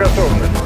готовность.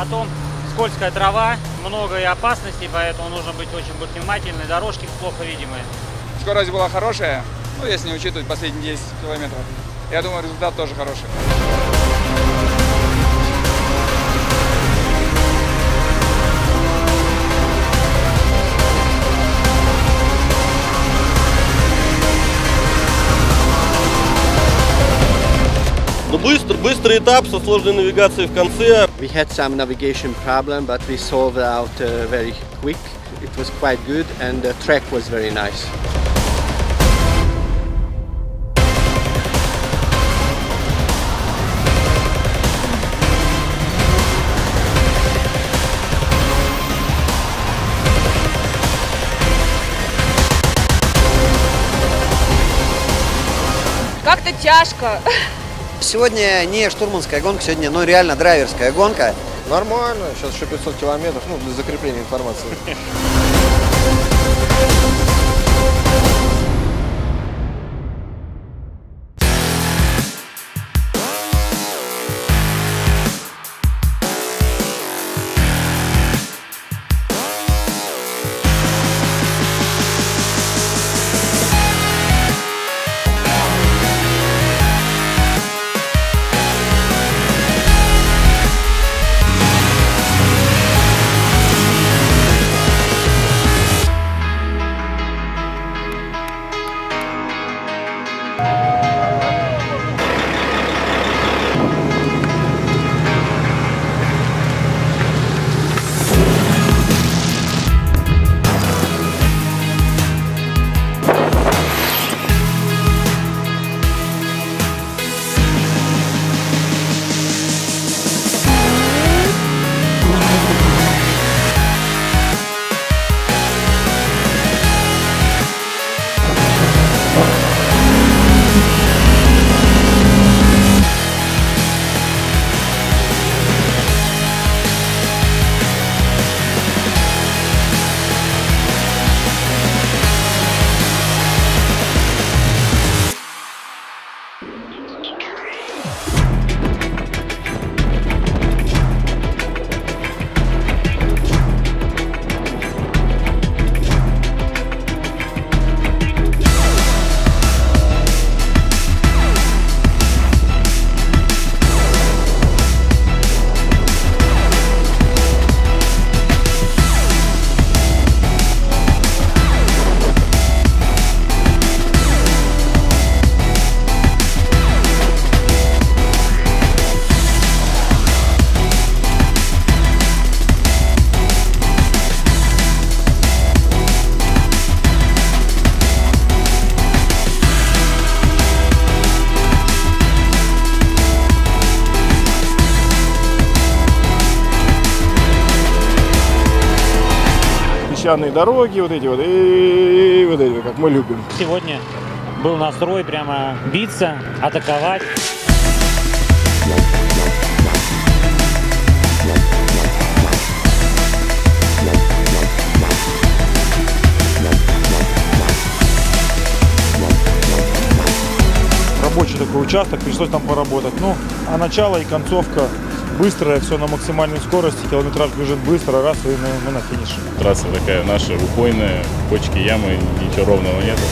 Потом скользкая трава, много и опасностей, поэтому нужно быть очень быть внимательным. Дорожки плохо видимые. Скорость была хорошая, ну, если не учитывать последние 10 километров. Я думаю, результат тоже хороший. Быстрый этап со сложной навигацией в конце. We had some navigation problem, but we solved out uh, very quick. It was quite good, and the track was very nice. Как-то тяжко. Сегодня не штурманская гонка, сегодня ну, реально драйверская гонка. Нормально, сейчас еще 500 километров, ну, для закрепления информации. песчаные дороги, вот эти вот, и вот эти, как мы любим. Сегодня был настрой прямо биться, атаковать. Рабочий такой участок, пришлось там поработать. Ну, а начало и концовка быстрое, все на максимальной скорости, километраж бежит быстро, раз и мы, мы на финише. Трасса такая наша, рукойная, кочки, ямы, ничего ровного нету.